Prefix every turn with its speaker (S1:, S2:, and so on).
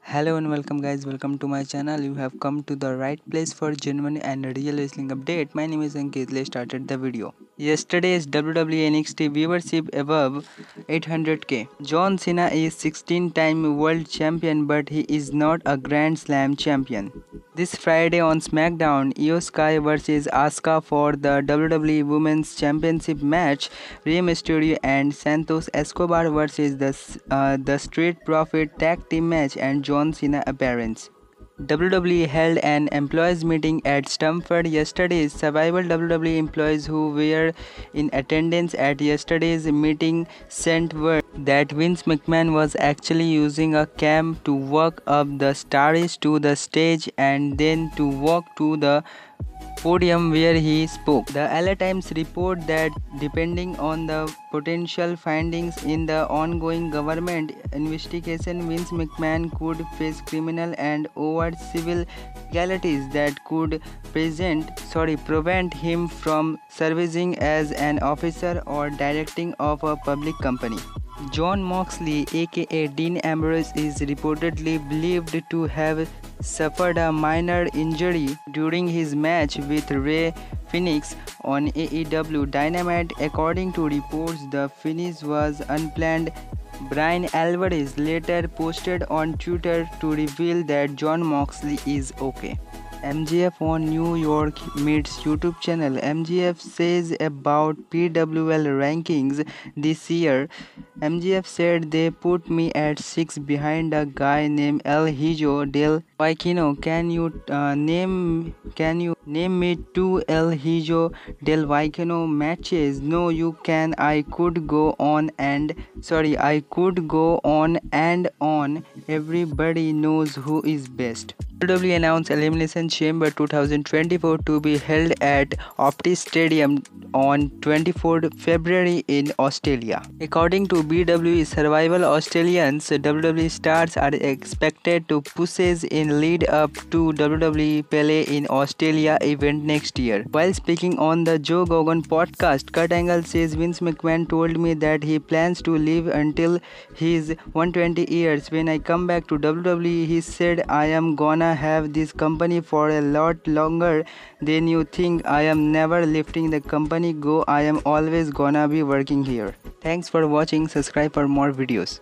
S1: Hello and welcome guys. Welcome to my channel. You have come to the right place for genuine and real wrestling update. My name is Ankit. Let's started the video. Yesterday's WWE NXT viewership above 800k John Cena is 16 time world champion but he is not a grand slam champion this Friday on SmackDown, Iyo Sky vs Asuka for the WWE Women's Championship match, Rey Mysterio and Santos Escobar vs the, uh, the Street Profit tag team match and John Cena appearance. WWE held an employees meeting at Stamford yesterday. Survival WWE employees who were in attendance at yesterday's meeting sent word that Vince McMahon was actually using a cam to walk up the stairs to the stage and then to walk to the podium where he spoke. The LA Times report that depending on the potential findings in the ongoing government investigation, Vince McMahon could face criminal and overt civil legalities that could present, sorry, prevent him from servicing as an officer or directing of a public company. Jon Moxley aka Dean Ambrose is reportedly believed to have suffered a minor injury during his match with Rey Fenix on AEW Dynamite. According to reports, the finish was unplanned. Bryan Alvarez later posted on Twitter to reveal that Jon Moxley is okay. MJF on New York Meets YouTube channel. MJF says about PWL rankings this year. MJF said they put me at 6 behind a guy named El Hijo del Vikingo. Can you uh, name can you name me two El Hijo del Vikingo matches? No, you can. I could go on and sorry, I could go on and on. Everybody knows who is best. WWE announced Elimination Chamber 2024 to be held at Optus Stadium on 24 February in Australia. According to BW Survival Australians, WWE stars are expected to pushes in lead up to WWE Pele in Australia event next year. While speaking on the Joe Rogan podcast, Kurt Angle says Vince McMahon told me that he plans to live until he's 120 years. When I come back to WWE, he said I am gonna have this company for a lot longer than you think. I am never lifting the company go. I am always gonna be working here. Thanks for watching. Subscribe for more videos.